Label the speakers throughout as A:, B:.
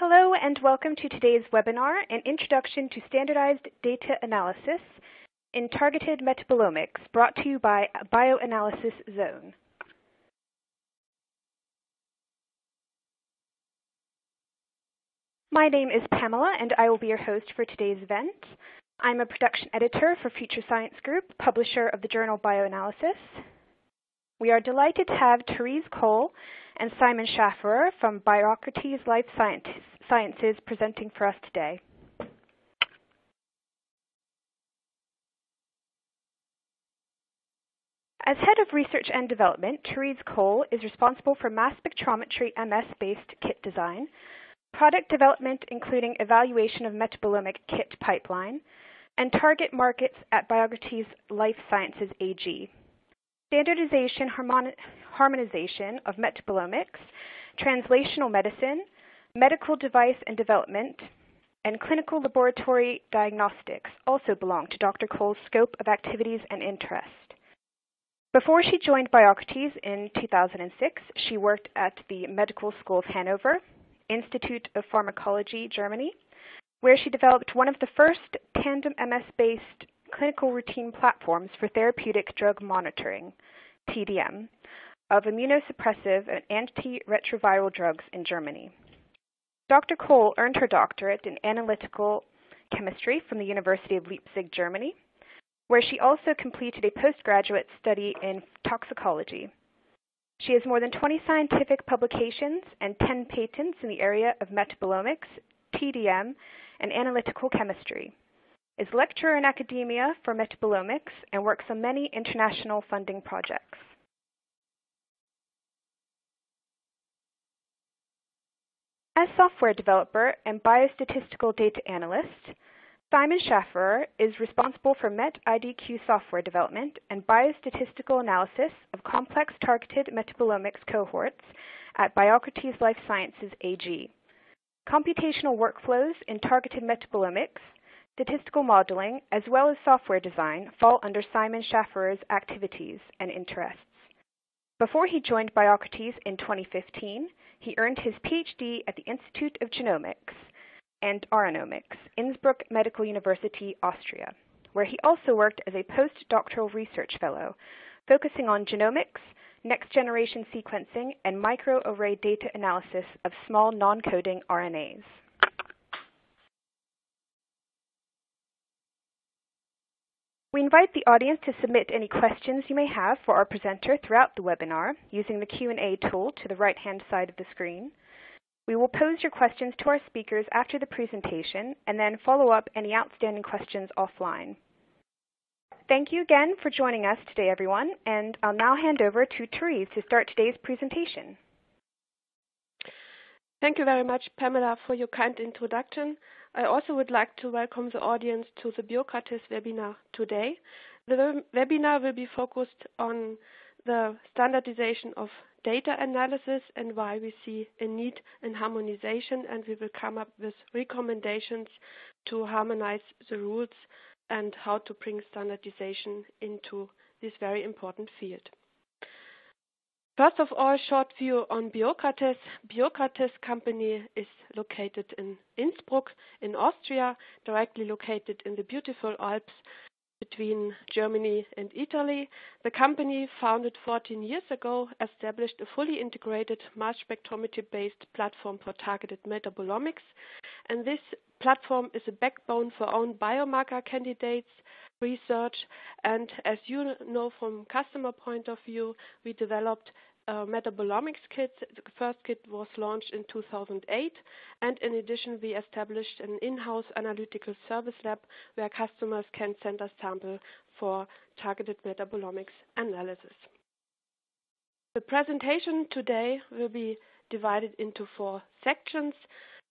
A: Hello and welcome to today's webinar, An Introduction to Standardized Data Analysis in Targeted Metabolomics, brought to you by Bioanalysis Zone. My name is Pamela and I will be your host for today's event. I'm a production editor for Future Science Group, publisher of the journal Bioanalysis. We are delighted to have Therese Koal and Simon Schafferer from Biocrates Life Sciences presenting for us today. As Head of Research and Development, Therese Koal is responsible for mass spectrometry MS-based kit design, product development including evaluation of metabolomic kit pipeline, and target markets at Biocrates Life Sciences AG. Standardization, harmonization of metabolomics, translational medicine, medical device and development, and clinical laboratory diagnostics also belong to Dr. Koal's scope of activities and interest. Before she joined Biocrates in 2006, she worked at the Medical School of Hanover, Institute of Pharmacology, Germany, where she developed one of the first tandem MS-based clinical routine platforms for therapeutic drug monitoring, TDM, of immunosuppressive and antiretroviral drugs in Germany. Dr. Koal earned her doctorate in analytical chemistry from the University of Leipzig, Germany, where she also completed a postgraduate study in toxicology. She has more than 20 scientific publications and 10 patents in the area of metabolomics, TDM, and analytical chemistry, is lecturer in academia for metabolomics, and works on many international funding projects. As software developer and biostatistical data analyst, Simon Schafferer is responsible for MetIDQ software development and biostatistical analysis of complex targeted metabolomics cohorts at Biocrates Life Sciences AG. Computational workflows in targeted metabolomics, statistical modeling, as well as software design fall under Simon Schafferer's activities and interests. Before he joined Biocrates in 2015, he earned his PhD at the Institute of Genomics and RNomics, Innsbruck Medical University, Austria, where he also worked as a postdoctoral research fellow, focusing on genomics, next-generation sequencing, and microarray data analysis of small non-coding RNAs. We invite the audience to submit any questions you may have for our presenter throughout the webinar using the Q&A tool to the right-hand side of the screen. We will pose your questions to our speakers after the presentation and then follow up any outstanding questions offline. Thank you again for joining us today, everyone, and I'll now hand over to Therese to start today's presentation.
B: Thank you very much, Pamela, for your kind introduction. I also would like to welcome the audience to the Biocrates webinar today. The webinar will be focused on the standardization of data analysis and why we see a need in harmonization and we will come up with recommendations to harmonize the rules and how to bring standardization into this very important field. First of all, short view on Biocrates. Biocrates company is located in Innsbruck in Austria, directly located in the beautiful Alps between Germany and Italy. The company, founded 14 years ago, established a fully integrated mass spectrometry-based platform for targeted metabolomics. And this platform is a backbone for own biomarker candidates research. And as you know from customer point of view, we developed uh, metabolomics kit. The first kit was launched in 2008. And in addition, we established an in-house analytical service lab where customers can send us sample for targeted metabolomics analysis. The presentation today will be divided into four sections.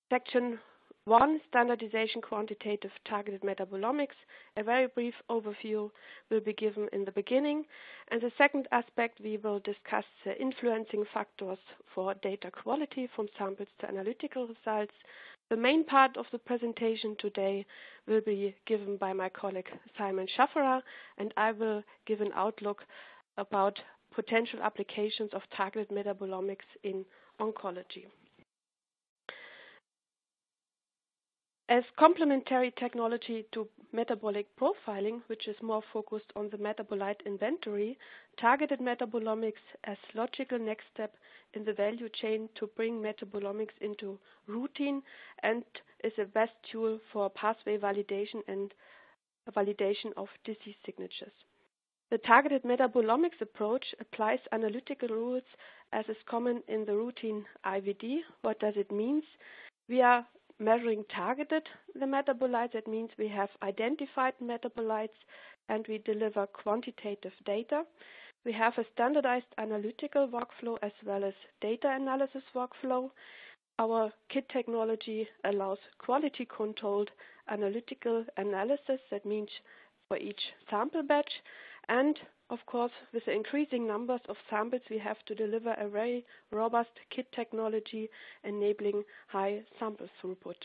B: Section one, standardization quantitative targeted metabolomics. A very brief overview will be given in the beginning. And the second aspect, we will discuss the influencing factors for data quality from samples to analytical results. The main part of the presentation today will be given by my colleague Simon Schafferer, and I will give an outlook about potential applications of targeted metabolomics in oncology. As complementary technology to metabolic profiling, which is more focused on the metabolite inventory, targeted metabolomics as logical next step in the value chain to bring metabolomics into routine and is a best tool for pathway validation and validation of disease signatures. The targeted metabolomics approach applies analytical rules as is common in the routine IVD. What does it mean? We are measuring targeted the metabolites. That means we have identified metabolites and we deliver quantitative data. We have a standardized analytical workflow as well as data analysis workflow. Our kit technology allows quality controlled analytical analysis. That means for each sample batch. And of course, with the increasing numbers of samples, we have to deliver a very robust kit technology enabling high sample throughput.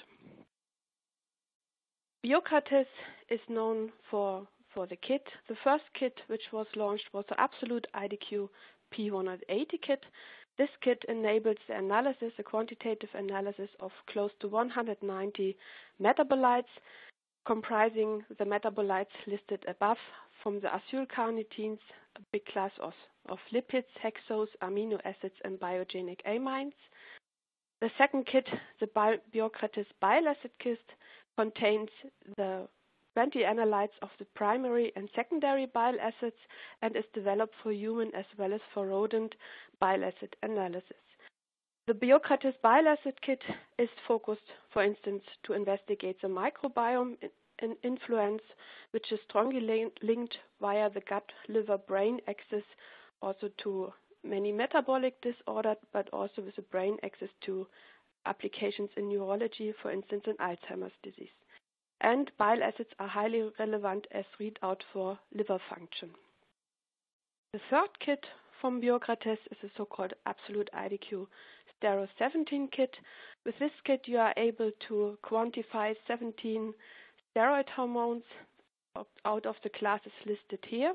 B: Biocrates is known for, for the kit. The first kit which was launched was the Absolute IDQ P180 kit. This kit enables the analysis, the quantitative analysis of close to 190 metabolites, comprising the metabolites listed above from the acylcarnitines, a big class of, of lipids, hexose, amino acids, and biogenic amines. The second kit, the Biocrates bile acid kit, contains the 20 analytes of the primary and secondary bile acids and is developed for human as well as for rodent bile acid analysis. The Biocrates bile acid kit is focused, for instance, to investigate the microbiome in influence, which is strongly linked via the gut-liver-brain axis also to many metabolic disorders, but also with the brain axis to applications in neurology, for instance, in Alzheimer's disease. And bile acids are highly relevant as readout for liver function. The third kit from Biocrates is a so-called Absolute IDQ Stero 17 kit. With this kit, you are able to quantify 17 steroid hormones out of the classes listed here.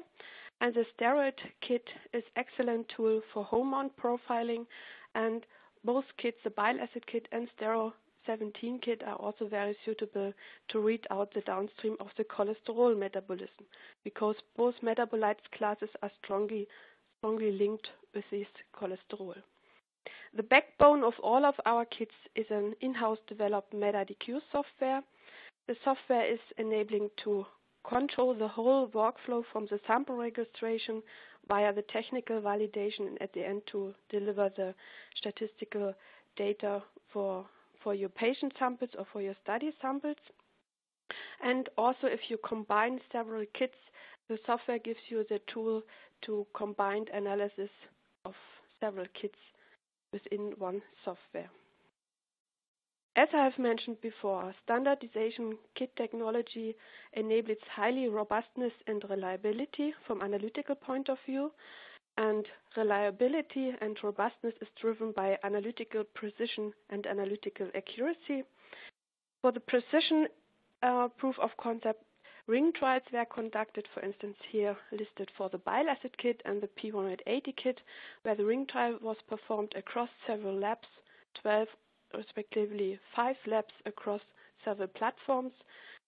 B: And the steroid kit is excellent tool for hormone profiling and both kits, the bile acid kit and Stero 17 kit are also very suitable to read out the downstream of the cholesterol metabolism because both metabolites classes are strongly strongly linked with this cholesterol. The backbone of all of our kits is an in-house developed MetIDQ software. The software is enabling to control the whole workflow from the sample registration via the technical validation and at the end to deliver the statistical data for, for your patient samples or for your study samples. And also if you combine several kits, the software gives you the tool to combine analysis of several kits within one software. As I have mentioned before, standardization kit technology enables highly robustness and reliability from analytical point of view. And reliability and robustness is driven by analytical precision and analytical accuracy. For the precision uh, proof of concept, ring trials were conducted, for instance, here listed for the bile acid kit and the P180 kit, where the ring trial was performed across several labs, 12 respectively five labs across several platforms,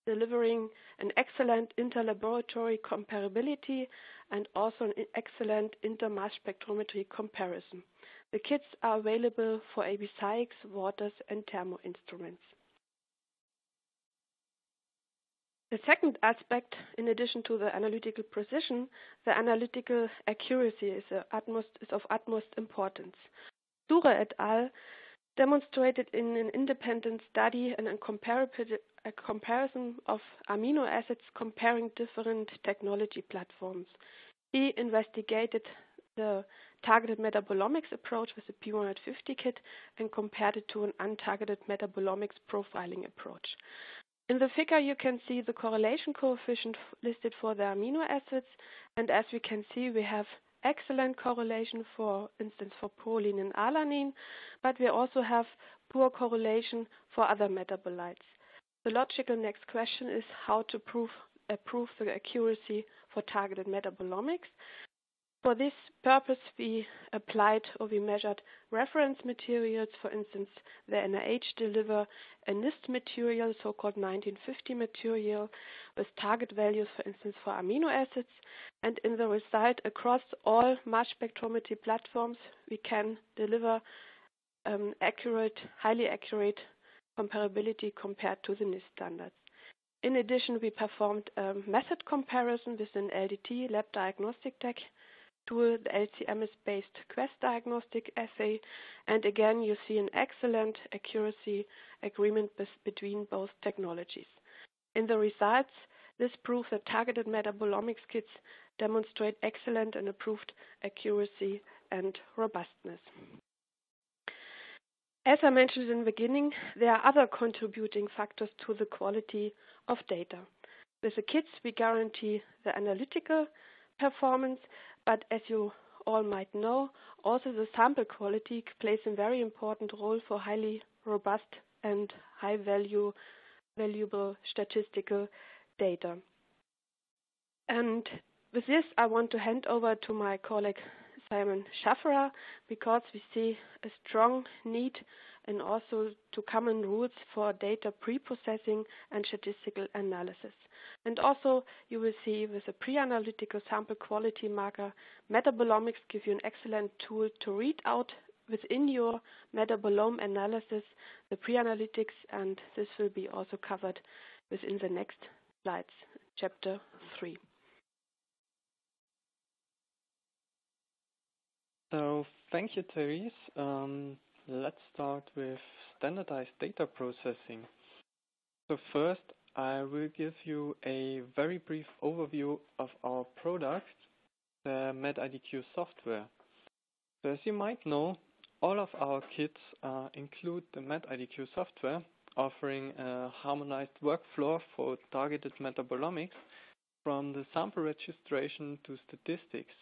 B: delivering an excellent interlaboratory comparability and also an excellent intermass spectrometry comparison. The kits are available for AB ABSIX, Waters, and Thermo instruments. The second aspect, in addition to the analytical precision, the analytical accuracy is, uh, utmost, is of utmost importance. Sure et al demonstrated in an independent study and a comparison of amino acids comparing different technology platforms. He investigated the targeted metabolomics approach with the P150 kit and compared it to an untargeted metabolomics profiling approach. In the figure, you can see the correlation coefficient listed for the amino acids, and as we can see, we have excellent correlation, for instance, for proline and alanine, but we also have poor correlation for other metabolites. The logical next question is how to prove, uh, prove the accuracy for targeted metabolomics. For this purpose, we applied or we measured reference materials. For instance, the NIH deliver a NIST material, so-called 1950 material, with target values, for instance, for amino acids. And in the result, across all mass spectrometry platforms, we can deliver um, accurate, highly accurate comparability compared to the NIST standards. In addition, we performed a method comparison with an LDT lab diagnostic tech tool. The LC-MS based Quest diagnostic assay. And again, you see an excellent accuracy agreement between both technologies. In the results, this proves that targeted metabolomics kits demonstrate excellent and approved accuracy and robustness. As I mentioned in the beginning, there are other contributing factors to the quality of data. With the kits, we guarantee the analytical performance, but as you all might know, also the sample quality plays a very important role for highly robust and high value valuable statistical data. And with this, I want to hand over to my colleague Simon Schafferer because we see a strong need and also to common rules for data pre-processing and statistical analysis. And also, you will see with a pre-analytical sample quality marker, metabolomics gives you an excellent tool to read out within your metabolome analysis the pre-analytics, and this will be also covered within the next slides, chapter 3.
C: So, thank you, Therese. Um, Let's start with standardized data processing. So first, I will give you a very brief overview of our product, the MetIDQ software. So as you might know, all of our kits uh, include the MetIDQ software, offering a harmonized workflow for targeted metabolomics from the sample registration to statistics.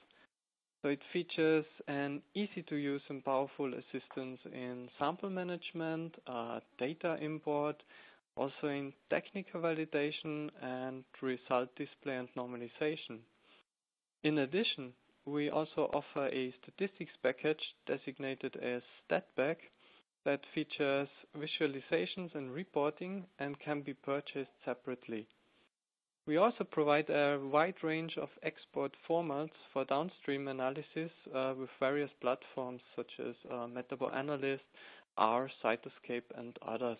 C: So it features an easy to use and powerful assistance in sample management, uh, data import, also in technical validation and result display and normalization. In addition, we also offer a statistics package designated as StatPack that features visualizations and reporting and can be purchased separately. We also provide a wide range of export formats for downstream analysis uh, with various platforms such as uh, MetaboAnalyst, R, Cytoscape, and others.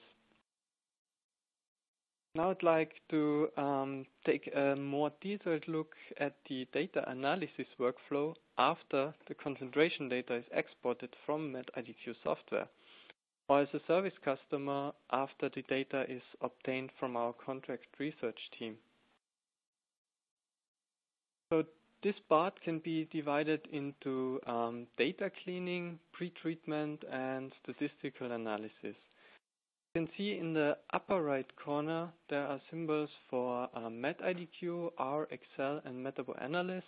C: Now I'd like to um, take a more detailed look at the data analysis workflow after the concentration data is exported from MetIDQ software, or as a service customer after the data is obtained from our contract research team. So this part can be divided into um, data cleaning, pretreatment, and statistical analysis. You can see in the upper right corner there are symbols for uh, MetIDQ, R, Excel, and MetaboAnalyst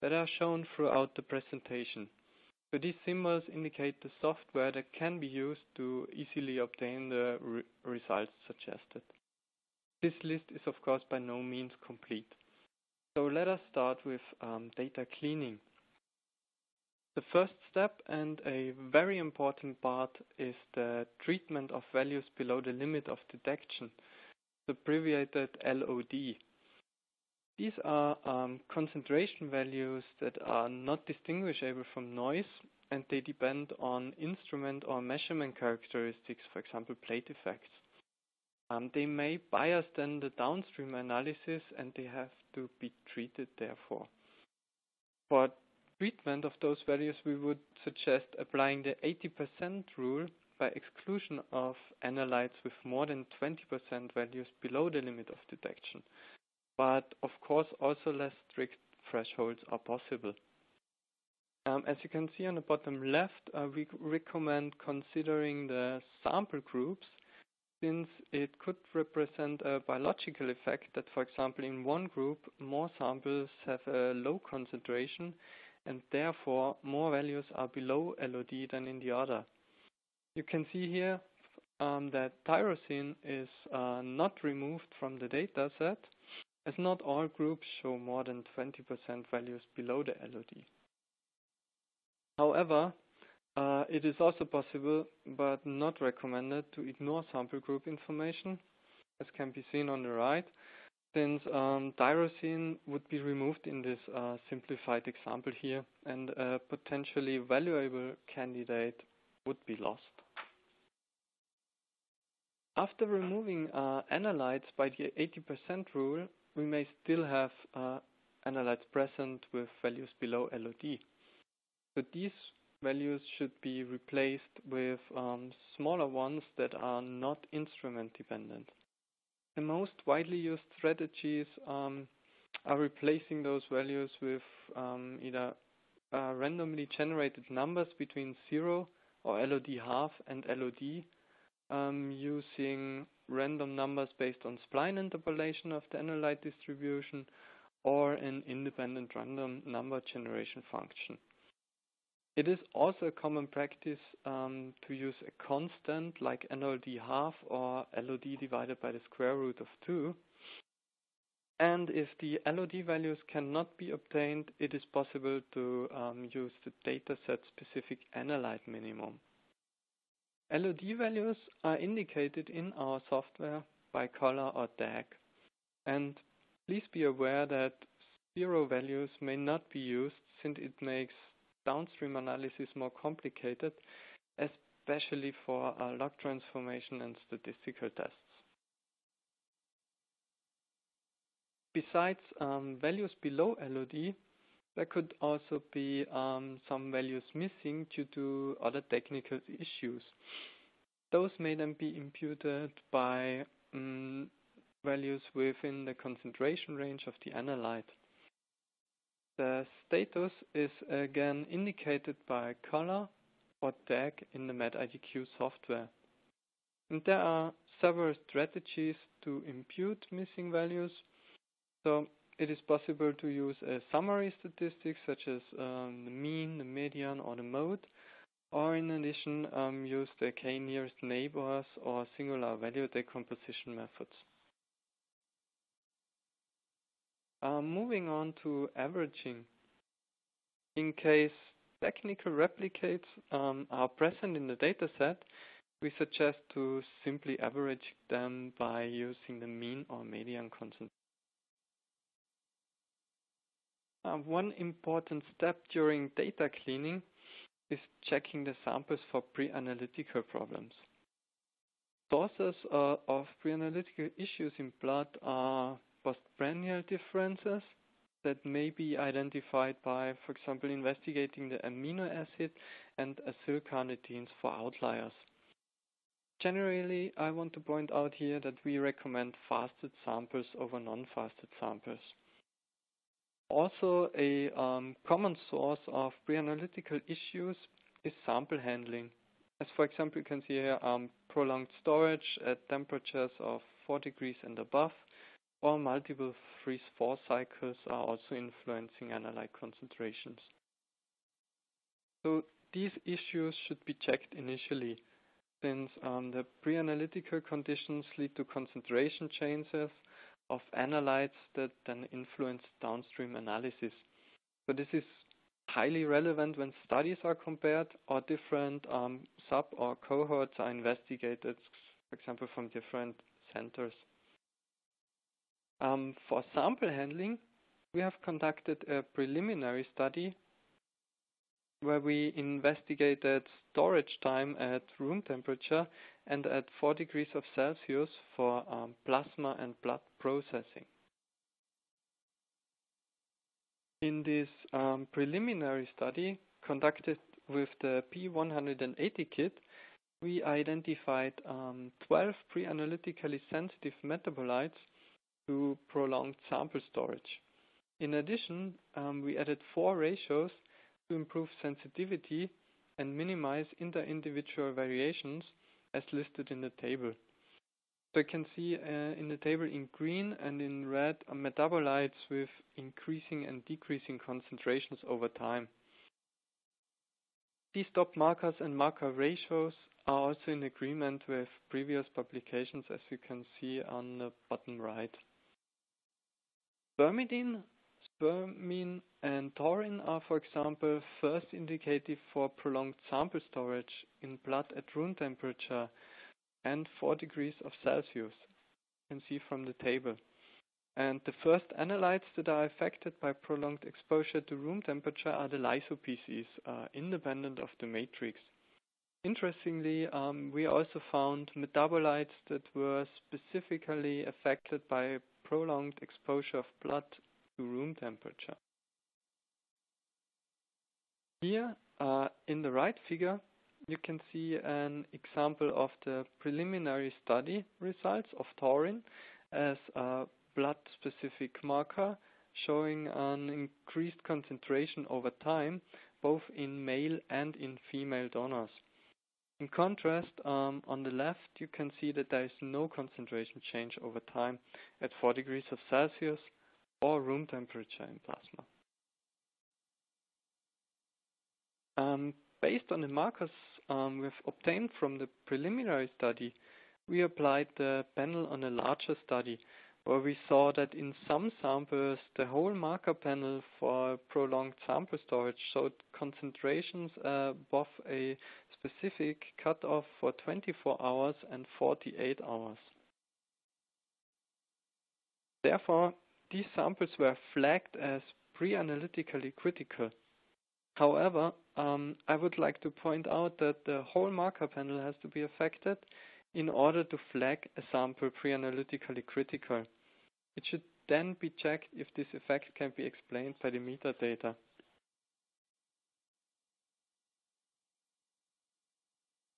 C: that are shown throughout the presentation. So these symbols indicate the software that can be used to easily obtain the re results suggested. This list is of course by no means complete. So let us start with um, data cleaning. The first step and a very important part is the treatment of values below the limit of detection, the abbreviated LOD. These are um, concentration values that are not distinguishable from noise and they depend on instrument or measurement characteristics, for example plate effects. Um, they may bias then the downstream analysis and they have to be treated therefore. For treatment of those values, we would suggest applying the 80% rule by exclusion of analytes with more than 20% values below the limit of detection. But of course, also less strict thresholds are possible. Um, as you can see on the bottom left, uh, we recommend considering the sample groups since it could represent a biological effect that, for example, in one group, more samples have a low concentration and therefore more values are below LOD than in the other. You can see here um, that tyrosine is uh, not removed from the data set as not all groups show more than 20% values below the LOD. However, it is also possible, but not recommended, to ignore sample group information, as can be seen on the right, since um, tyrosine would be removed in this uh, simplified example here, and a potentially valuable candidate would be lost. After removing uh, analytes by the 80% rule, we may still have uh, analytes present with values below LOD. So these values should be replaced with um, smaller ones that are not instrument dependent. The most widely used strategies um, are replacing those values with um, either uh, randomly generated numbers between 0 or LOD half and LOD um, using random numbers based on spline interpolation of the analyte distribution or an independent random number generation function. It is also a common practice um, to use a constant like LOD half or LOD divided by the square root of 2. And if the LOD values cannot be obtained, it is possible to um, use the dataset specific analyte minimum. LOD values are indicated in our software by color or tag. And please be aware that zero values may not be used since it makes downstream analysis more complicated, especially for uh, log transformation and statistical tests. Besides um, values below LOD, there could also be um, some values missing due to other technical issues. Those may then be imputed by um, values within the concentration range of the analyte. The status is again indicated by color or tag in the MetIDQ software. And there are several strategies to impute missing values. So it is possible to use a summary statistics such as um, the mean, the median, or the mode, or in addition um, use the k nearest neighbors or singular value decomposition methods. Uh, moving on to averaging. In case technical replicates um, are present in the dataset, we suggest to simply average them by using the mean or median concentration. Uh, one important step during data cleaning is checking the samples for pre-analytical problems. Sources uh, of pre-analytical issues in blood are postprandial differences that may be identified by, for example, investigating the amino acid and acylcarnitines for outliers. Generally, I want to point out here that we recommend fasted samples over non-fasted samples. Also, a um, common source of pre-analytical issues is sample handling. As for example, you can see here um, prolonged storage at temperatures of 4 degrees and above, or multiple freeze-thaw cycles are also influencing analyte concentrations. So these issues should be checked initially, since um, the pre-analytical conditions lead to concentration changes of analytes that then influence downstream analysis. So this is highly relevant when studies are compared or different um, sub or cohorts are investigated, for example, from different centers. Um, for sample handling, we have conducted a preliminary study where we investigated storage time at room temperature and at 4 degrees of Celsius for um, plasma and blood processing. In this um, preliminary study conducted with the P180 kit, we identified um, 12 pre-analytically sensitive metabolites to prolonged sample storage. In addition, um, we added four ratios to improve sensitivity and minimize inter-individual variations as listed in the table. So you can see uh, in the table in green and in red are metabolites with increasing and decreasing concentrations over time. These stop markers and marker ratios are also in agreement with previous publications as you can see on the bottom right. Spermidine spermine and taurine are, for example, first indicated for prolonged sample storage in blood at room temperature and 4 degrees of Celsius. You can see from the table. And the first analytes that are affected by prolonged exposure to room temperature are the lyso-PCs, uh, independent of the matrix. Interestingly, um, we also found metabolites that were specifically affected by prolonged exposure of blood to room temperature. Here, uh, in the right figure, you can see an example of the preliminary study results of taurin as a blood-specific marker showing an increased concentration over time, both in male and in female donors. In contrast, um, on the left, you can see that there is no concentration change over time at 4 degrees of Celsius or room temperature in plasma. Um, based on the markers um, we've obtained from the preliminary study, we applied the panel on a larger study where we saw that in some samples the whole marker panel for prolonged sample storage showed concentrations above a specific cutoff for 24 hours and 48 hours. Therefore, these samples were flagged as pre-analytically critical. However, um, I would like to point out that the whole marker panel has to be affected in order to flag a sample pre-analytically critical. It should then be checked if this effect can be explained by the metadata.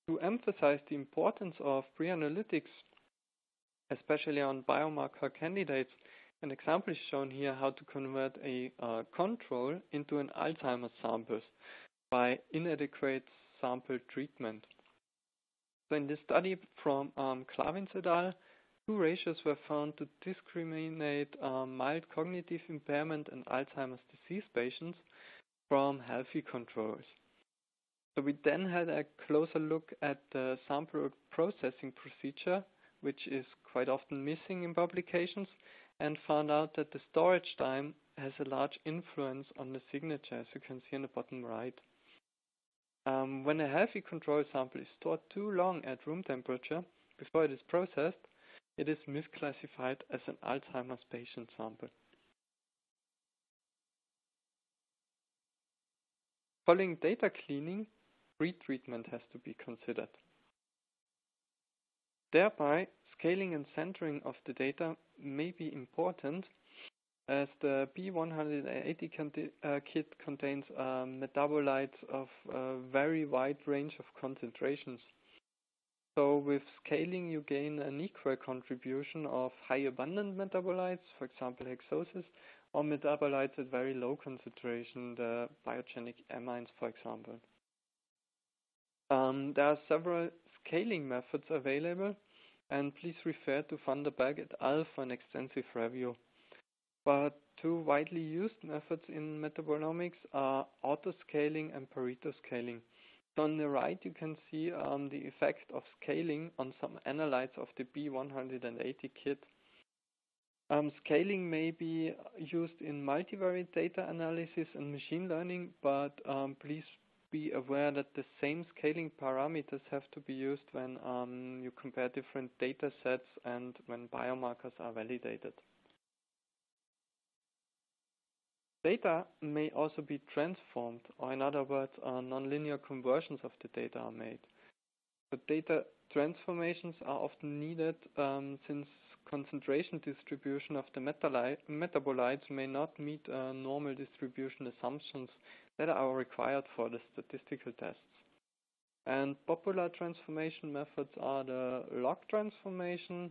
C: To emphasize the importance of pre-analytics, especially on biomarker candidates, an example is shown here how to convert a uh, control into an Alzheimer's sample by inadequate sample treatment. So in this study from um, Klavins et al., two ratios were found to discriminate um, mild cognitive impairment and Alzheimer's disease patients from healthy controls. So we then had a closer look at the sample processing procedure, which is quite often missing in publications, and found out that the storage time has a large influence on the signature, as you can see in the bottom right. Um, when a healthy control sample is stored too long at room temperature before it is processed, it is misclassified as an Alzheimer's patient sample. Following data cleaning, pretreatment has to be considered. Thereby, scaling and centering of the data may be important as the P180 uh, kit contains uh, metabolites of a very wide range of concentrations. So with scaling you gain an equal contribution of high abundant metabolites, for example hexoses, or metabolites at very low concentration, the biogenic amines for example. Um, there are several scaling methods available and please refer to Van den Berg et al. for an extensive review. But two widely used methods in metabolomics are autoscaling and Pareto scaling. So on the right you can see um, the effect of scaling on some analytes of the P180 kit. Um, scaling may be used in multivariate data analysis and machine learning, but um, please be aware that the same scaling parameters have to be used when um, you compare different data sets and when biomarkers are validated. Data may also be transformed, or in other words, uh, nonlinear conversions of the data are made. Data transformations are often needed um, since concentration distribution of the metabolites may not meet uh, normal distribution assumptions that are required for the statistical tests. And popular transformation methods are the log transformation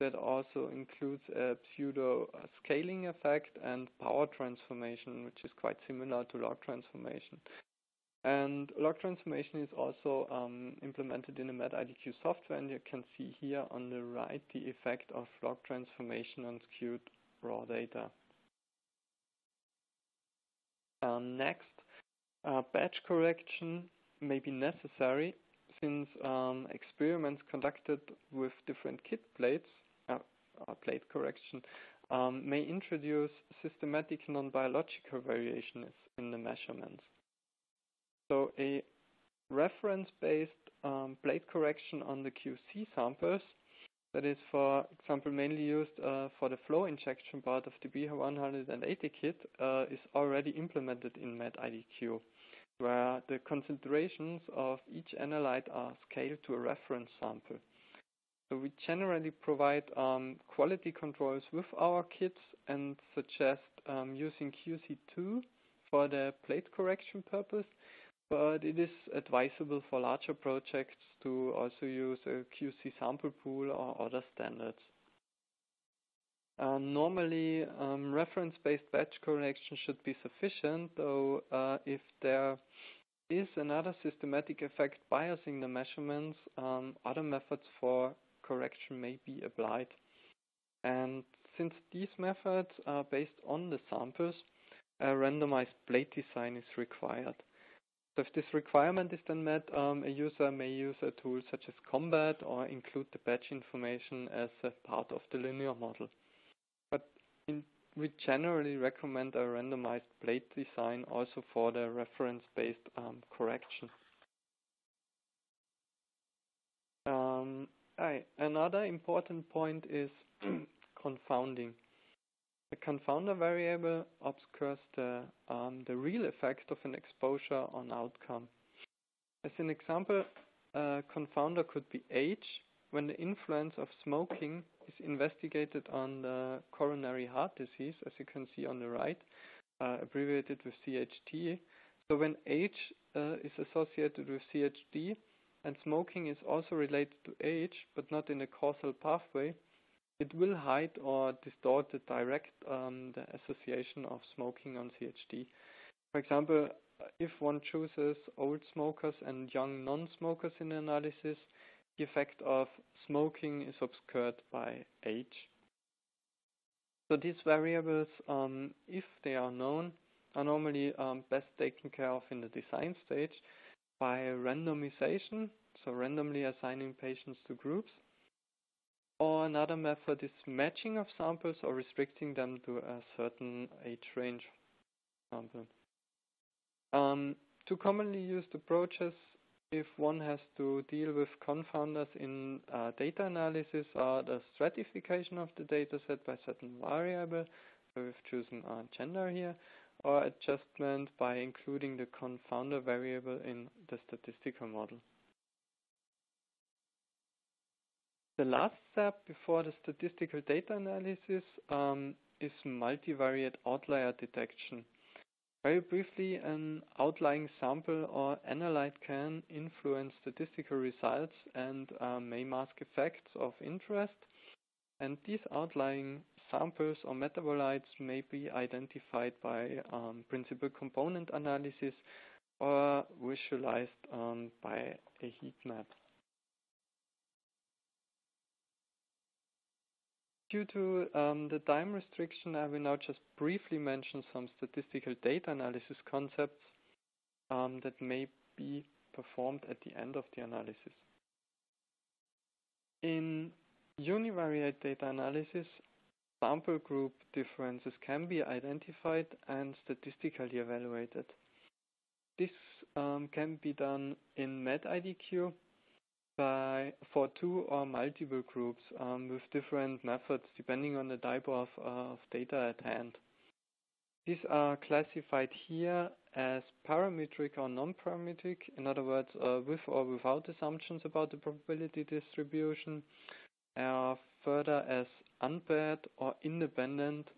C: that also includes a pseudo scaling effect and power transformation, which is quite similar to log transformation. And log transformation is also um, implemented in the MetIDQ software, and you can see here on the right the effect of log transformation on skewed raw data. Um, next, uh, batch correction may be necessary since um, experiments conducted with different kit plates, uh, plate correction, um, may introduce systematic non-biological variations in the measurements. So a reference-based um, plate correction on the QC samples that is, for example, mainly used uh, for the flow injection part of the P180 kit uh, is already implemented in MetIDQ, where the concentrations of each analyte are scaled to a reference sample. So we generally provide um, quality controls with our kits and suggest um, using QC2 for the plate correction purpose but it is advisable for larger projects to also use a QC sample pool or other standards. Uh, normally, um, reference-based batch correction should be sufficient, though uh, if there is another systematic effect biasing the measurements, um, other methods for correction may be applied. And since these methods are based on the samples, a randomized plate design is required. So if this requirement is then met, um, a user may use a tool such as ComBat or include the batch information as a part of the linear model. But in, we generally recommend a randomized plate design also for the reference-based um, correction. Um, another important point is confounding. The confounder variable obscures the, um, the real effect of an exposure on outcome. As an example, a confounder could be age when the influence of smoking is investigated on the coronary heart disease, as you can see on the right, uh, abbreviated with CHD. So when age uh, is associated with CHD and smoking is also related to age, but not in a causal pathway, it will hide or distort the direct um, the association of smoking on CHD. For example, if one chooses old smokers and young non-smokers in the analysis, the effect of smoking is obscured by age. So these variables, um, if they are known, are normally um, best taken care of in the design stage by randomization, so randomly assigning patients to groups, or another method is matching of samples or restricting them to a certain age range. Example. Um, two commonly used approaches if one has to deal with confounders in uh, data analysis are the stratification of the dataset by certain variable, so we've chosen uh, gender here, or adjustment by including the confounder variable in the statistical model. The last step before the statistical data analysis um, is multivariate outlier detection. Very briefly, an outlying sample or analyte can influence statistical results and uh, may mask effects of interest. And these outlying samples or metabolites may be identified by um, principal component analysis or visualized um, by a heat map. Due to um, the time restriction, I will now just briefly mention some statistical data analysis concepts um, that may be performed at the end of the analysis. In univariate data analysis, sample group differences can be identified and statistically evaluated. This um, can be done in MetIDQ by for two or multiple groups um, with different methods depending on the type of, uh, of data at hand. These are classified here as parametric or non-parametric, in other words, uh, with or without assumptions about the probability distribution, uh, further as unpaired or independent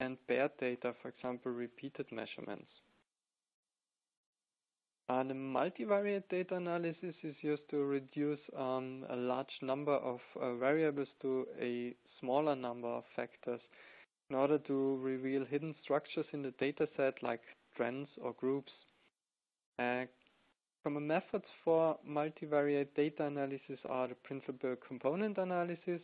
C: and paired data, for example, repeated measurements. Uh, the multivariate data analysis is used to reduce um, a large number of uh, variables to a smaller number of factors in order to reveal hidden structures in the dataset like trends or groups. Uh, common methods for multivariate data analysis are the principal component analysis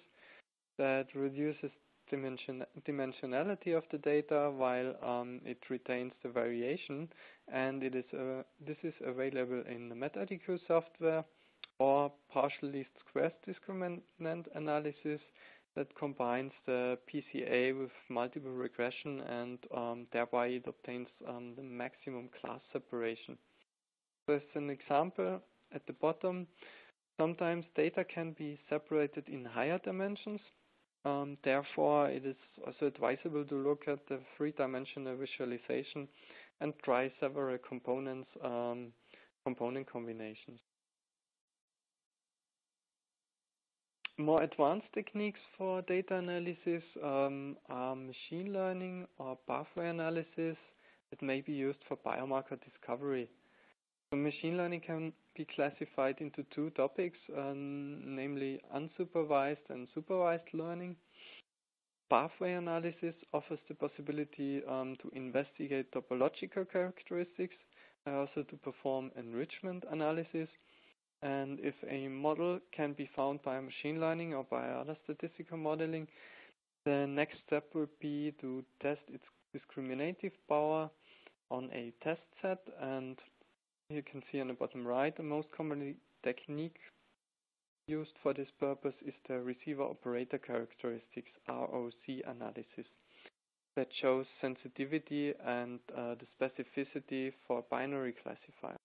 C: that reduces dimension dimensionality of the data while um, it retains the variation and it is uh, this is available in the MetIDQ software or partial least squares discriminant analysis that combines the PCA with multiple regression and um, thereby it obtains um, the maximum class separation. So an example, at the bottom, sometimes data can be separated in higher dimensions. Um, therefore, it is also advisable to look at the three-dimensional visualization and try several components, um, component combinations. More advanced techniques for data analysis um, are machine learning or pathway analysis that may be used for biomarker discovery. So machine learning can be classified into two topics, um, namely unsupervised and supervised learning. Pathway analysis offers the possibility um, to investigate topological characteristics and also to perform enrichment analysis and if a model can be found by machine learning or by other statistical modeling, the next step would be to test its discriminative power on a test set. And you can see on the bottom right, the most common technique used for this purpose is the receiver operator characteristics ROC analysis that shows sensitivity and uh, the specificity for binary classifier.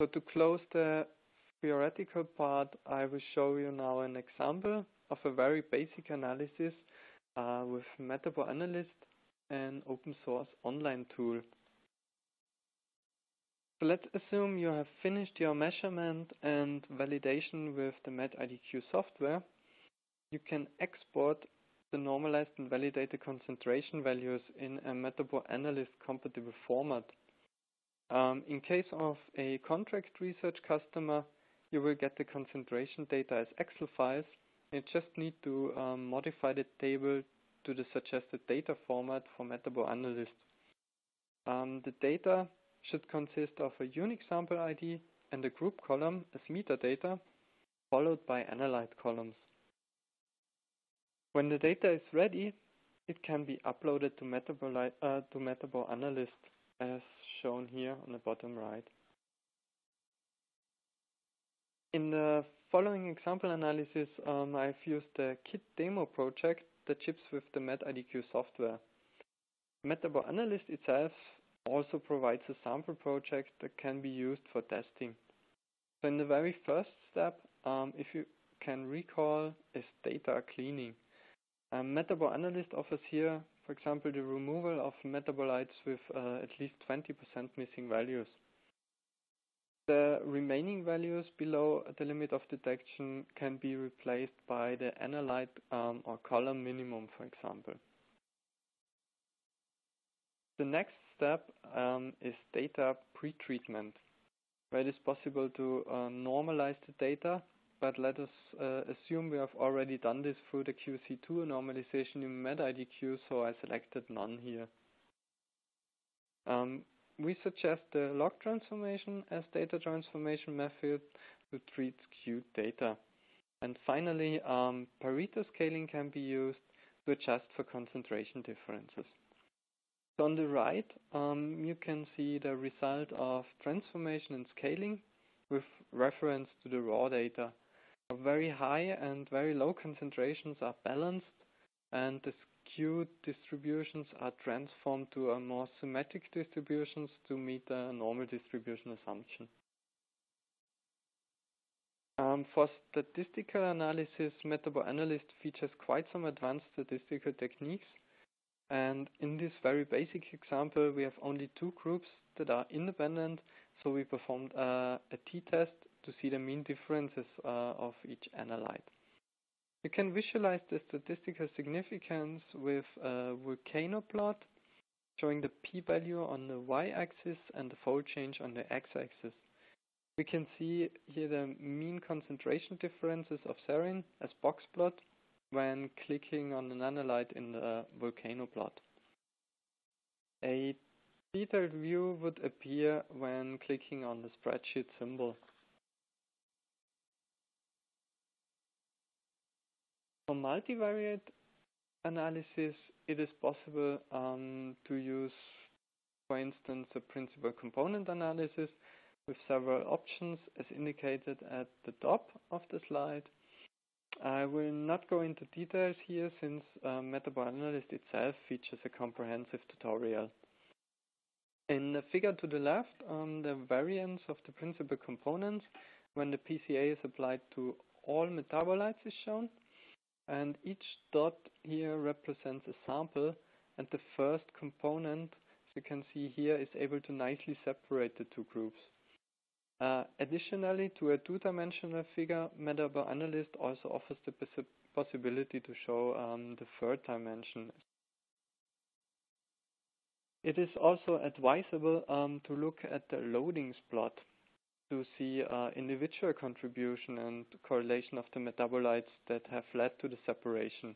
C: So to close the theoretical part, I will show you now an example of a very basic analysis uh, with MetaboAnalyst, an open source online tool. So let's assume you have finished your measurement and validation with the MetIDQ software. You can export the normalized and validated concentration values in a MetaboAnalyst compatible format. Um, in case of a contract research customer, you will get the concentration data as Excel files. You just need to um, modify the table to the suggested data format for MetaboAnalyst. Um, the data should consist of a unique sample ID and a group column as metadata, followed by analyte columns. When the data is ready, it can be uploaded to, Metaboli uh, to MetaboAnalyst as shown here on the bottom right. In the following example analysis, um, I've used the KIT demo project that ships with the MetIDQ software. MetaboAnalyst itself also provides a sample project that can be used for testing. So in the very first step, um, if you can recall, is data cleaning. Um, MetaboAnalyst offers here for example, the removal of metabolites with uh, at least 20% missing values. The remaining values below the limit of detection can be replaced by the analyte um, or column minimum, for example. The next step um, is data pretreatment, where it is possible to uh, normalize the data but let us uh, assume we have already done this through the QC2 normalization in MetIDQ, so I selected none here. Um, we suggest the log transformation as data transformation method to treat skewed data. And finally, um, Pareto scaling can be used to adjust for concentration differences. On the right, um, you can see the result of transformation and scaling with reference to the raw data very high and very low concentrations are balanced and the skewed distributions are transformed to a more symmetric distributions to meet the normal distribution assumption. Um, for statistical analysis, MetaboAnalyst features quite some advanced statistical techniques. And in this very basic example, we have only two groups that are independent. So we performed uh, a t-test to see the mean differences uh, of each analyte. You can visualize the statistical significance with a volcano plot showing the p-value on the y-axis and the fold change on the x-axis. We can see here the mean concentration differences of serine as box plot when clicking on an analyte in the volcano plot. A detailed view would appear when clicking on the spreadsheet symbol. For multivariate analysis, it is possible um, to use, for instance, a principal component analysis with several options as indicated at the top of the slide. I will not go into details here since uh, MetaboAnalyst itself features a comprehensive tutorial. In the figure to the left, um, the variance of the principal components when the PCA is applied to all metabolites is shown. And each dot here represents a sample, and the first component, as you can see here, is able to nicely separate the two groups. Uh, additionally, to a two-dimensional figure, MetaboAnalyst also offers the possibility to show um, the third dimension. It is also advisable um, to look at the loadings plot to see uh, individual contribution and correlation of the metabolites that have led to the separation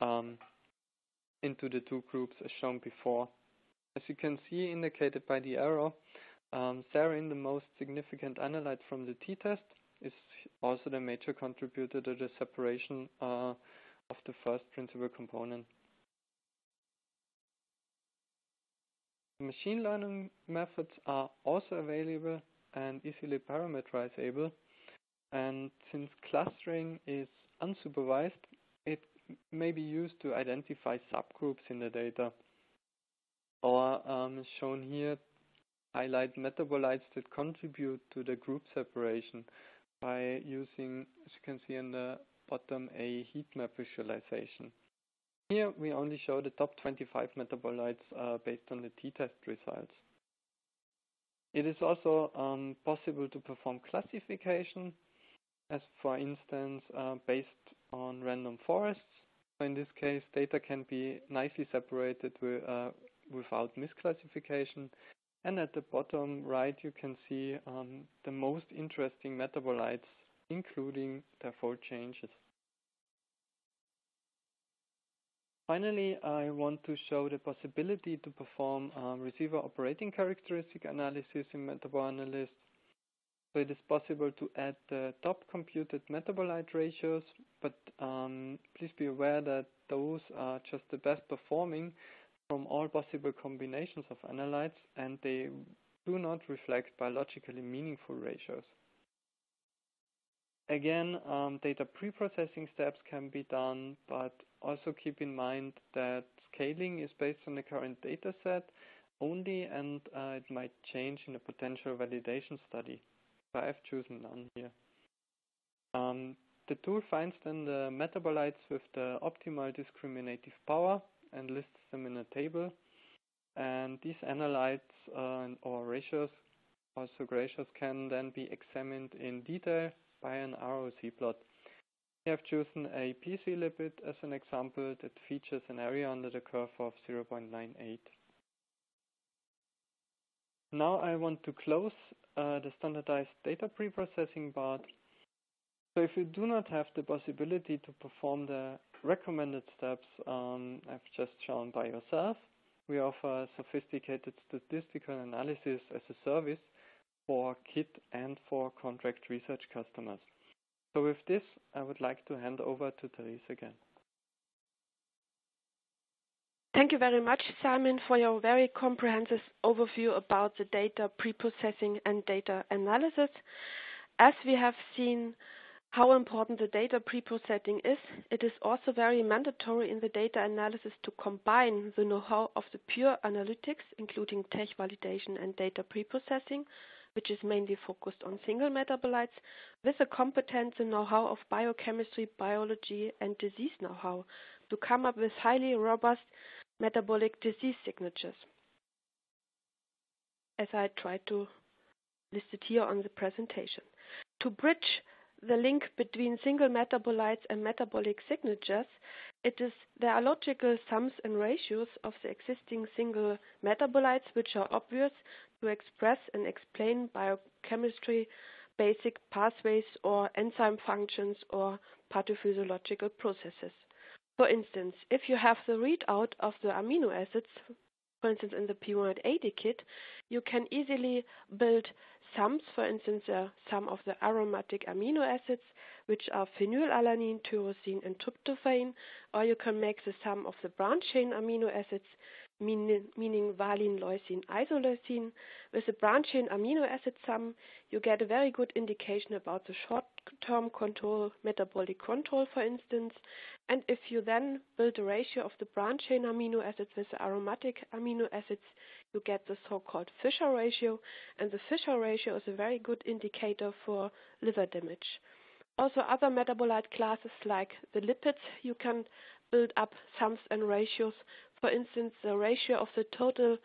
C: um, into the two groups as shown before. As you can see indicated by the arrow, um, serine, the most significant analyte from the t-test, is also the major contributor to the separation uh, of the first principal component. Machine learning methods are also available and easily parameterizable. And since clustering is unsupervised, it may be used to identify subgroups in the data. Or um, shown here, highlight metabolites that contribute to the group separation by using, as you can see in the bottom, a heat map visualization. Here we only show the top 25 metabolites uh, based on the t-test results. It is also um, possible to perform classification, as for instance, uh, based on random forests. In this case, data can be nicely separated with, uh, without misclassification. And at the bottom right, you can see um, the most interesting metabolites, including their fold changes. Finally, I want to show the possibility to perform um, receiver operating characteristic analysis in MetaboAnalyst. So it is possible to add the top computed metabolite ratios, but um, please be aware that those are just the best performing from all possible combinations of analytes and they do not reflect biologically meaningful ratios. Again, um, data pre-processing steps can be done, but also keep in mind that scaling is based on the current data set only and uh, it might change in a potential validation study. So I've chosen none here. Um, the tool finds then the metabolites with the optimal discriminative power and lists them in a table. And these analytes uh, or ratios, also ratios, can then be examined in detail by an ROC plot. We have chosen a PC lipid as an example that features an area under the curve of 0.98. Now I want to close uh, the standardized data preprocessing part. So if you do not have the possibility to perform the recommended steps um, I've just shown by yourself, we offer sophisticated statistical analysis as a service for KIT and for contract research customers. So with this, I would like to hand over to Therese again.
B: Thank you very much, Simon, for your very comprehensive overview about the data preprocessing and data analysis. As we have seen how important the data preprocessing is, it is also very mandatory in the data analysis to combine the know-how of the pure analytics, including tech validation and data preprocessing, which is mainly focused on single metabolites, with the competence and know-how of biochemistry, biology, and disease know-how to come up with highly robust metabolic disease signatures. As I tried to list it here on the presentation. To bridge the link between single metabolites and metabolic signatures, it is there are logical sums and ratios of the existing single metabolites which are obvious to express and explain biochemistry basic pathways or enzyme functions or pathophysiological processes. For instance, if you have the readout of the amino acids, for instance in the P180 kit, you can easily build sums, for instance the sum of the aromatic amino acids, which are phenylalanine, tyrosine and tryptophan, or you can make the sum of the branch chain amino acids, meaning, meaning valine, leucine, isoleucine. With the branch chain amino acid sum, you get a very good indication about the short-term control, metabolic control, for instance. And if you then build a ratio of the branch chain amino acids with the aromatic amino acids, you get the so-called Fischer ratio. And the Fischer ratio is a very good indicator for liver damage. Also, other metabolite classes like the lipids, you can build up sums and ratios for instance, the ratio of the total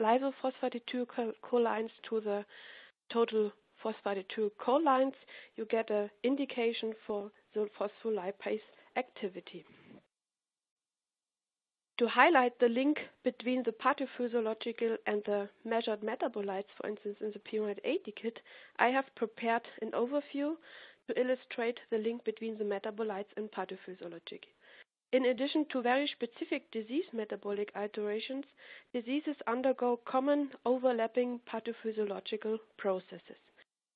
B: lysophosphatidylcholine cholines to the total phosphatidylcholine cholines, you get an indication for the phospholipase activity. To highlight the link between the pathophysiological and the measured metabolites, for instance, in the P180 kit, I have prepared an overview to illustrate the link between the metabolites and pathophysiology. In addition to very specific disease metabolic alterations, diseases undergo common overlapping pathophysiological processes.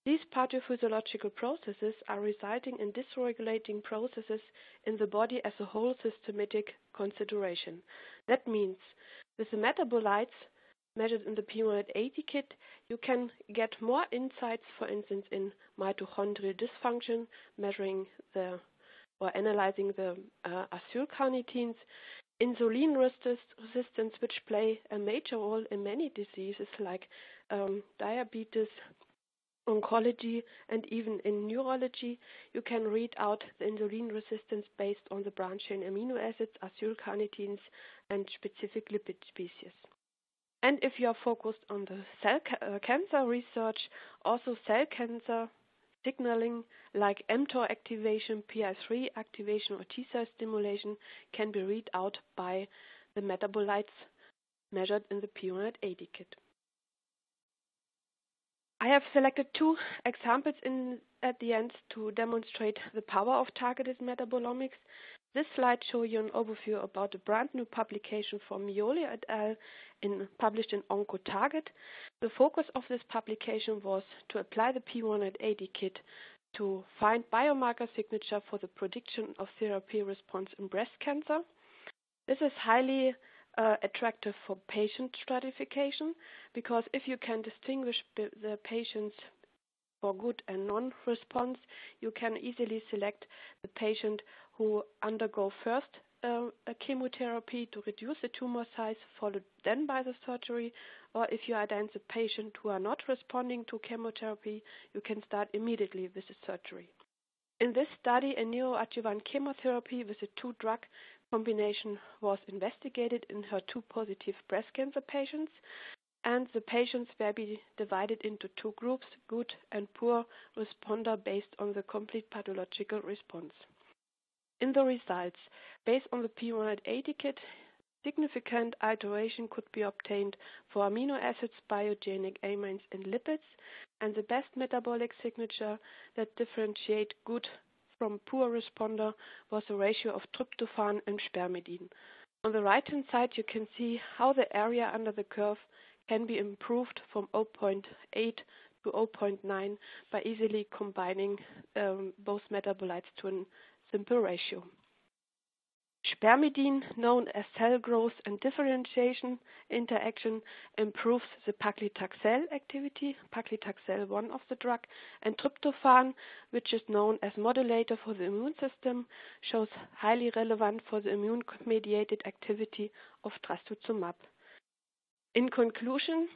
B: These pathophysiological processes are resulting in dysregulating processes in the body as a whole systematic consideration. That means with the metabolites measured in the P180 kit, you can get more insights, for instance, in mitochondrial dysfunction, measuring the or analyzing the uh, acylcarnitines, insulin resistance, which play a major role in many diseases like um, diabetes, oncology, and even in neurology. You can read out the insulin resistance based on the branch chain amino acids, acylcarnitines, and specific lipid species. And if you are focused on the cell ca uh, cancer research, also cell cancer signaling like mTOR activation, PI3 activation, or T cell stimulation can be read out by the metabolites measured in the P180 kit. I have selected two examples in, at the end to demonstrate the power of targeted metabolomics. This slide shows you an overview about a brand new publication from Miolo et al. In, published in OncoTarget. The focus of this publication was to apply the P180 kit to find biomarker signature for the prediction of therapy response in breast cancer. This is highly uh, attractive for patient stratification because if you can distinguish the patients for good and non-response, you can easily select the patient who undergo first uh, a chemotherapy to reduce the tumor size, followed then by the surgery, or if you identify patients who are not responding to chemotherapy, you can start immediately with the surgery. In this study, a neoadjuvant chemotherapy with a two-drug combination was investigated in HER2 positive breast cancer patients, and the patients were be divided into two groups, good and poor responder based on the complete pathological response. In the results, based on the P180 kit, significant alteration could be obtained for amino acids, biogenic amines, and lipids, and the best metabolic signature that differentiate good from poor responder was the ratio of tryptophan and spermidine. On the right-hand side, you can see how the area under the curve can be improved from 0.8 to 0.9 by easily combining um, both metabolites to a simple ratio. Spermidine, known as cell growth and differentiation interaction, improves the paclitaxel activity, paclitaxel 1 of the drug, and tryptophan, which is known as modulator for the immune system, shows highly relevant for the immune-mediated activity of trastuzumab. In conclusion,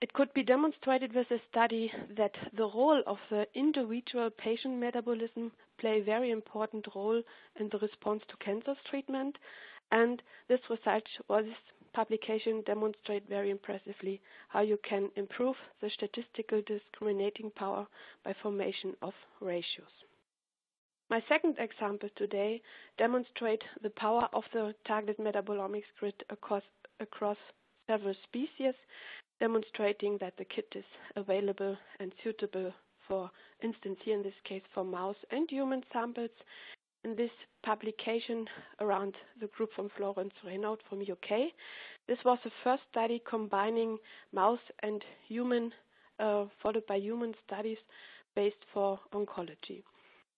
B: it could be demonstrated with a study that the role of the individual patient metabolism play a very important role in the response to cancer treatment, and this research or this publication demonstrate very impressively how you can improve the statistical discriminating power by formation of ratios. My second example today demonstrates the power of the targeted metabolomics grid across, across several species demonstrating that the kit is available and suitable for instance here in this case for mouse and human samples. In this publication around the group from Florence Raynaud from UK, this was the first study combining mouse and human, uh, followed by human studies based for oncology.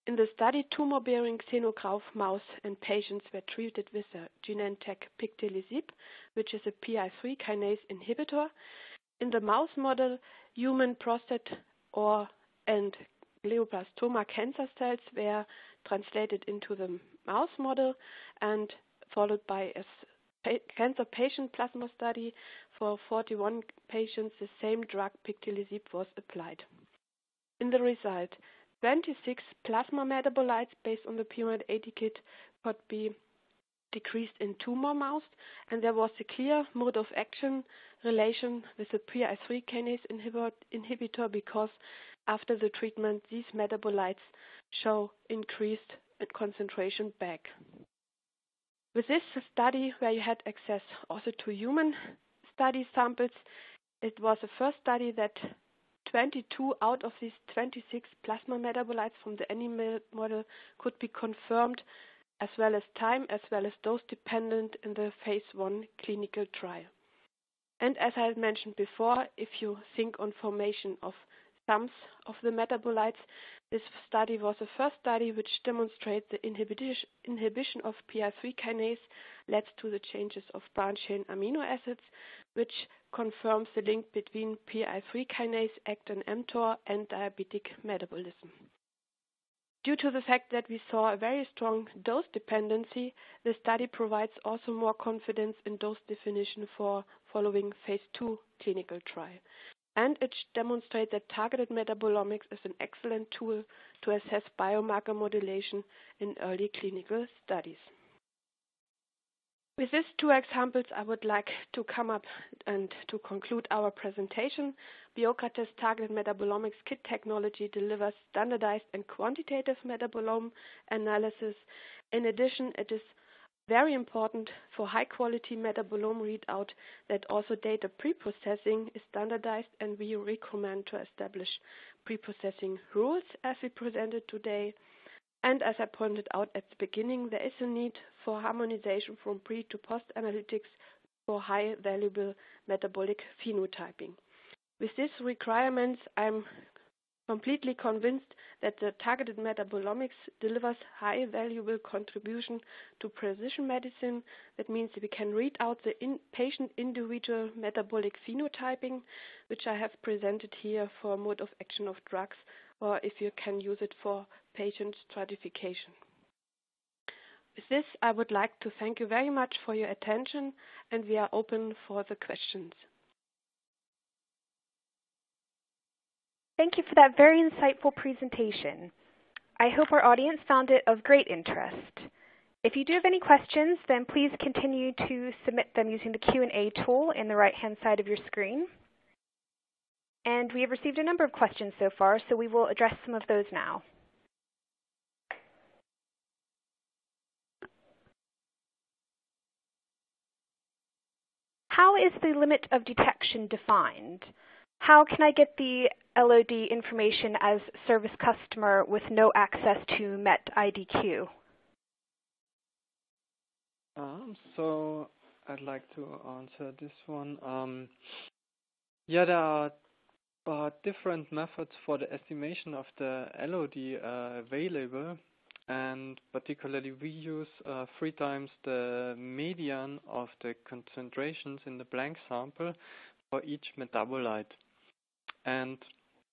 B: In the study, tumor-bearing xenograft mouse and patients were treated with a Genentech pictilisib, which is a PI3 kinase inhibitor. In the mouse model, human prostate or and glioblastoma cancer cells were translated into the mouse model and followed by a cancer patient plasma study for 41 patients. The same drug pictilisib was applied. In the result, 26 plasma metabolites based on the P180 kit could be decreased in tumor mouse, and there was a clear mode of action relation with the PI3 kinase inhibitor because after the treatment, these metabolites show increased concentration back. With this study, where you had access also to human study samples, it was the first study that 22 out of these 26 plasma metabolites from the animal model could be confirmed as well as time as well as dose dependent in the phase 1 clinical trial. And as I mentioned before, if you think on formation of sums of the metabolites, this study was the first study which demonstrates the inhibition of PI3 kinase led to the changes of branch chain amino acids, which confirms the link between PI3 kinase, AKT and mTOR, and diabetic metabolism. Due to the fact that we saw a very strong dose dependency, the study provides also more confidence in dose definition for following phase 2 clinical trial. And it demonstrates that targeted metabolomics is an excellent tool to assess biomarker modulation in early clinical studies. With these two examples, I would like to come up and to conclude our presentation. Biocrates targeted metabolomics kit technology delivers standardized and quantitative metabolome analysis. In addition, it is very important for high quality metabolome readout that also data preprocessing is standardized and we recommend to establish preprocessing rules as we presented today. And as I pointed out at the beginning, there is a need for harmonization from pre to post analytics for high valuable metabolic phenotyping. With these requirements, I'm completely convinced that the targeted metabolomics delivers high valuable contribution to precision medicine. That means we can read out the in patient individual metabolic phenotyping, which I have presented here for mode of action of drugs, or if you can use it for patient stratification. With this, I would like to thank you very much for your attention, and we are open for the questions.
A: Thank you for that very insightful presentation. I hope our audience found it of great interest. If you do have any questions, then please continue to submit them using the Q&A tool in the right-hand side of your screen. And we have received a number of questions so far, so we will address some of those now. How is the limit of detection defined? How can I get the LOD information as service customer with no access to MetIDQ?
C: Um, so I'd like to answer this one. Um, yeah, there are uh, different methods for the estimation of the LOD uh, available and particularly we use uh, three times the median of the concentrations in the blank sample for each metabolite. And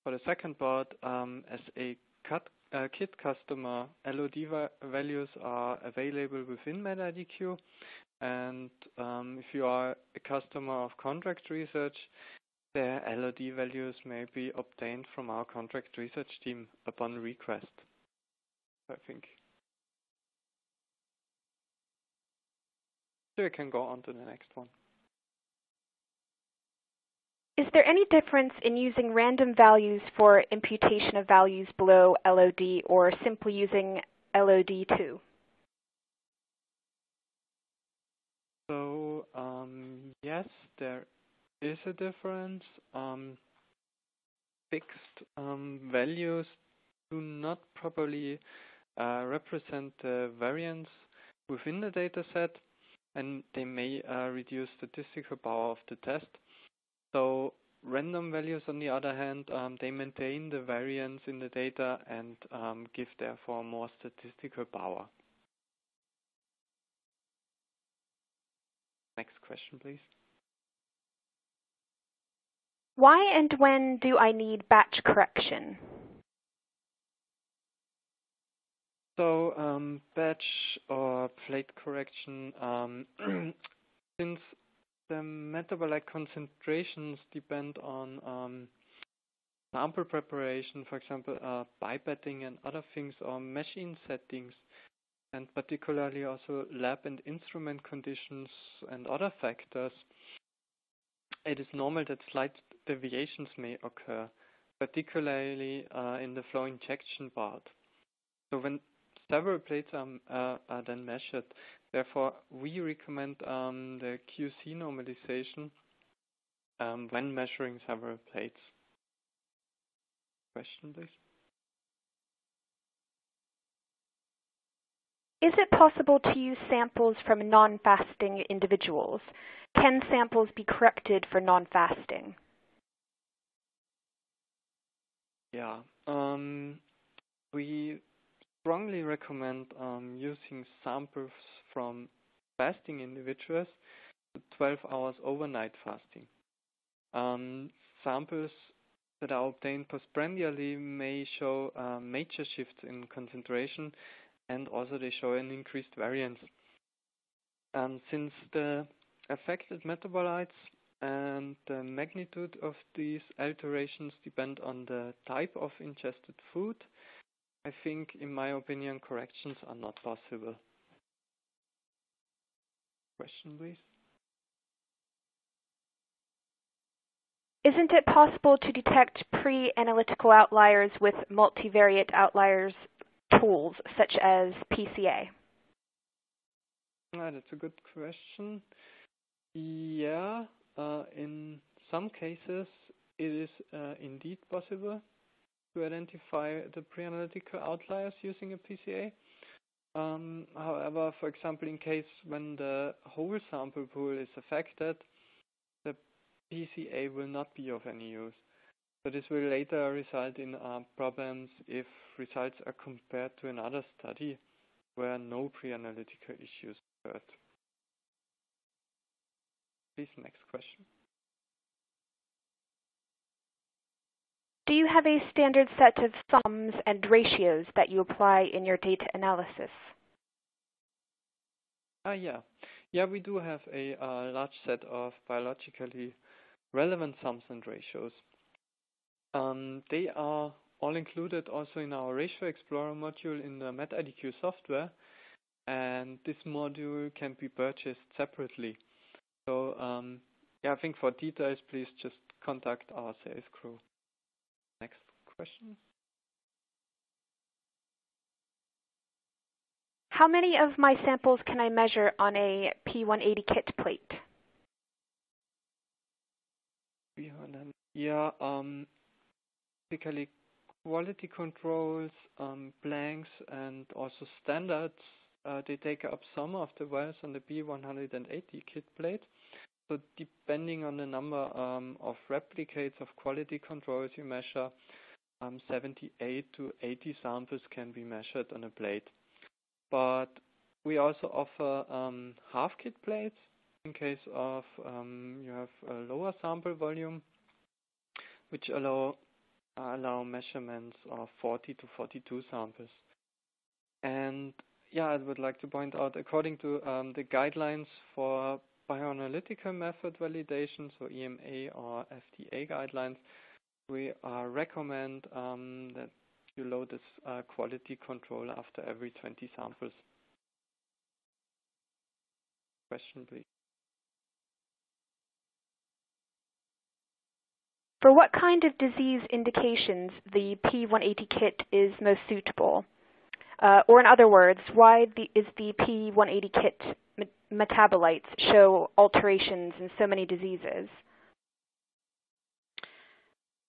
C: for the second part, um, as a cut, uh, kit customer, LOD va values are available within MetIDQ. And um, if you are a customer of contract research, the LOD values may be obtained from our contract research team upon request. I think. So we can go on to the next one.
A: Is there any difference in using random values for imputation of values below LOD or simply using LOD2?
C: So um, yes, there is a difference. Um, fixed um, values do not properly uh, represent the variance within the dataset, and they may uh, reduce statistical power of the test. So random values, on the other hand, um, they maintain the variance in the data and um, give therefore more statistical power. Next question, please.
A: Why and when do I need batch correction?
C: So um, batch or plate correction, um, since the metabolite concentrations depend on um, sample preparation, for example, uh, pipetting and other things, or machine settings, and particularly also lab and instrument conditions and other factors, it is normal that slight deviations may occur, particularly uh, in the flow injection part. So when several plates are, uh, are then measured, therefore we recommend um, the QC normalization um, when measuring several plates. Question, please.
A: Is it possible to use samples from non-fasting individuals? Can samples be corrected for non-fasting?
C: Yeah, um, we strongly recommend um, using samples from fasting individuals 12 hours overnight fasting. Um, samples that are obtained postprandially may show uh, major shifts in concentration and also they show an increased variance. Um, since the affected metabolites and the magnitude of these alterations depend on the type of ingested food. I think, in my opinion, corrections are not possible. Question, please.
A: Isn't it possible to detect pre-analytical outliers with multivariate outliers tools such as PCA?
C: Ah, that's a good question. Yeah, uh, in some cases, it is uh, indeed possible to identify the pre-analytical outliers using a PCA. Um, however, for example, in case when the whole sample pool is affected, the PCA will not be of any use. So this will later result in uh, problems if results are compared to another study where no pre-analytical issues occurred. Please, next question.
A: Do you have a standard set of sums and ratios that you apply in your data analysis?
C: Ah, yeah. Yeah, we do have a uh, large set of biologically relevant sums and ratios. Um, they are all included also in our Ratio Explorer module in the MetIDQ software, and this module can be purchased separately. So um, yeah, I think for details, please just contact our sales crew. Next question.
A: How many of my samples can I measure on a P180 kit plate?
C: Yeah, um, typically quality controls, um, blanks, and also standards, uh, they take up some of the wells on the P180 kit plate. So depending on the number um, of replicates of quality controls you measure, um, 78 to 80 samples can be measured on a plate. But we also offer um, half kit plates in case of you have a lower sample volume, which allow allow measurements of 40 to 42 samples. And yeah, I would like to point out, according to um, the guidelines for bioanalytical method validation, so EMA or FDA guidelines, we uh, recommend um, that you load this uh, quality control after every 20 samples. Question, please.
A: For what kind of disease indications the P180 kit is most suitable? Uh, or in other words, why the, is the P180 kit metabolites show alterations in so many diseases?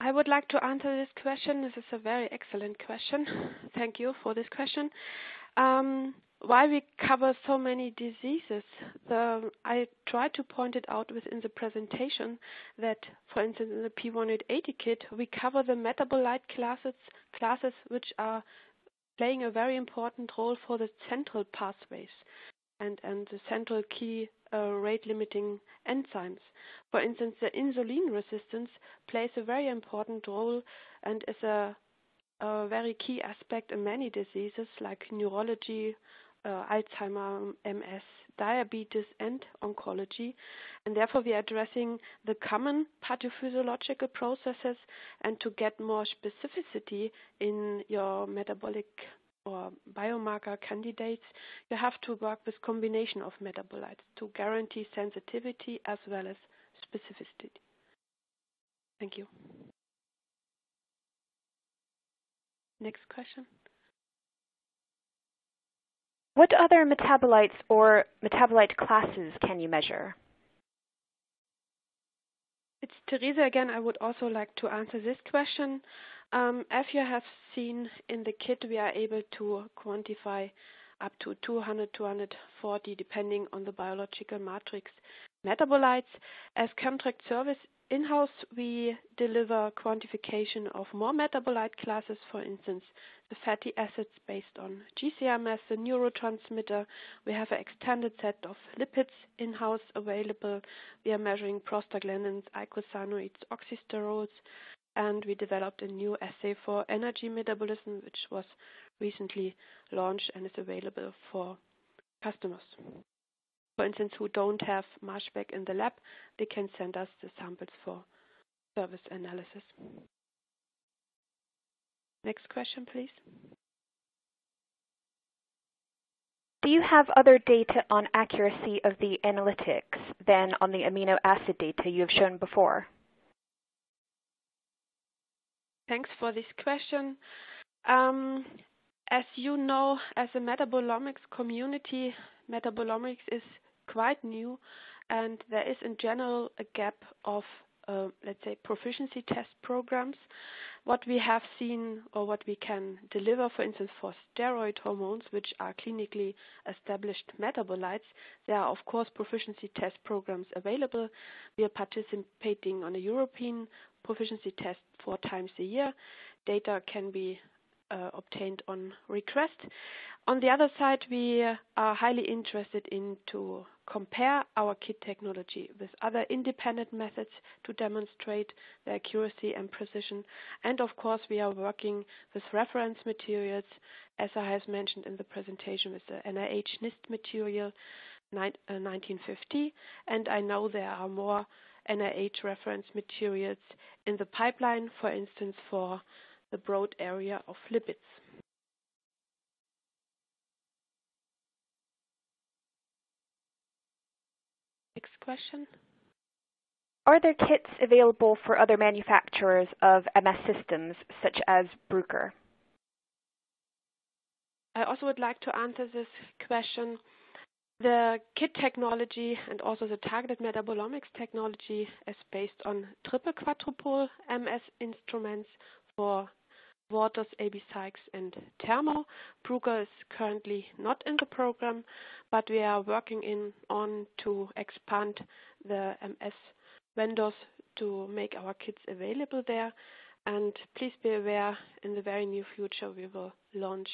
B: I would like to answer this question. This is a very excellent question. Thank you for this question. Um, why we cover so many diseases. The, I tried to point it out within the presentation that, for instance, in the P180 kit, we cover the metabolite classes, classes which are playing a very important role for the central pathways and, and the central key uh, rate limiting enzymes. For instance, the insulin resistance plays a very important role and is a, a very key aspect in many diseases like neurology, uh, Alzheimer, MS, diabetes, and oncology. And therefore, we are addressing the common pathophysiological processes and to get more specificity in your metabolic or biomarker candidates, you have to work with combination of metabolites to guarantee sensitivity as well as specificity. Thank you. Next question.
A: What other metabolites or metabolite classes can you measure?
B: It's Teresa again. I would also like to answer this question. Um, as you have seen in the kit, we are able to quantify up to 200, 240, depending on the biological matrix metabolites. As contract service in-house, we deliver quantification of more metabolite classes, for instance, the fatty acids based on GCMS, the neurotransmitter. We have an extended set of lipids in-house available. We are measuring prostaglandins, eicosanoids, oxysterols, and we developed a new assay for energy metabolism, which was recently launched and is available for customers for instance, who don't have mass spec in the lab, they can send us the samples for service analysis. Next question, please.
A: Do you have other data on accuracy of the analytics than on the amino acid data you have shown before?
B: Thanks for this question. Um, as you know, as a metabolomics community, metabolomics is quite new, and there is in general a gap of, uh, let's say, proficiency test programs. What we have seen or what we can deliver, for instance, for steroid hormones, which are clinically established metabolites, there are, of course, proficiency test programs available. We are participating on a European proficiency test four times a year. Data can be uh, obtained on request. On the other side, we are highly interested in to compare our kit technology with other independent methods to demonstrate the accuracy and precision. And of course, we are working with reference materials, as I have mentioned in the presentation with the NIH NIST material 1950. Uh, and I know there are more NIH reference materials in the pipeline, for instance, for the broad area of lipids. Next question.
A: Are there kits available for other manufacturers of MS systems, such as Bruker?
B: I also would like to answer this question. The kit technology and also the targeted metabolomics technology is based on triple quadrupole MS instruments for Waters, AB SCIEX, and Thermo. Bruker is currently not in the program, but we are working in on to expand the MS vendors to make our kits available there. And please be aware, in the very near future, we will launch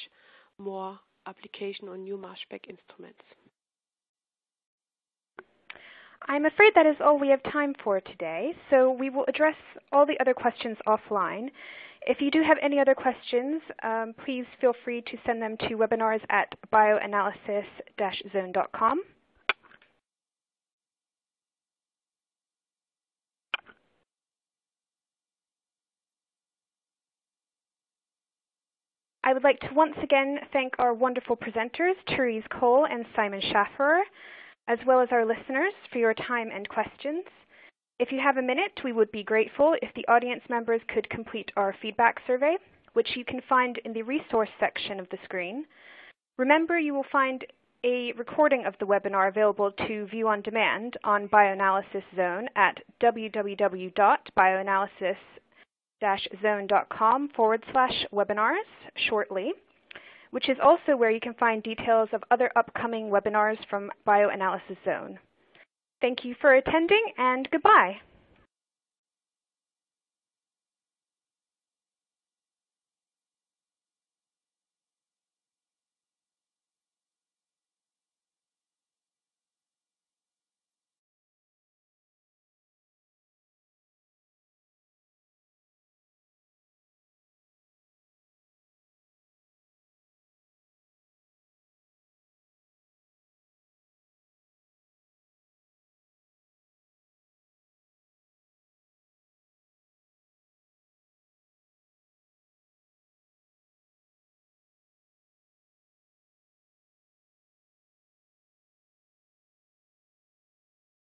B: more application on new mass spec instruments.
A: I'm afraid that is all we have time for today, so we will address all the other questions offline. If you do have any other questions, um, please feel free to send them to webinars at bioanalysis-zone.com. I would like to once again thank our wonderful presenters, Therese Koal and Simon Schafferer, as well as our listeners for your time and questions. If you have a minute, we would be grateful if the audience members could complete our feedback survey, which you can find in the resource section of the screen. Remember, you will find a recording of the webinar available to view on demand on Bioanalysis Zone at www.bioanalysis-zone.com forward slash webinars shortly. Which is also where you can find details of other upcoming webinars from Bioanalysis Zone. Thank you for attending and goodbye.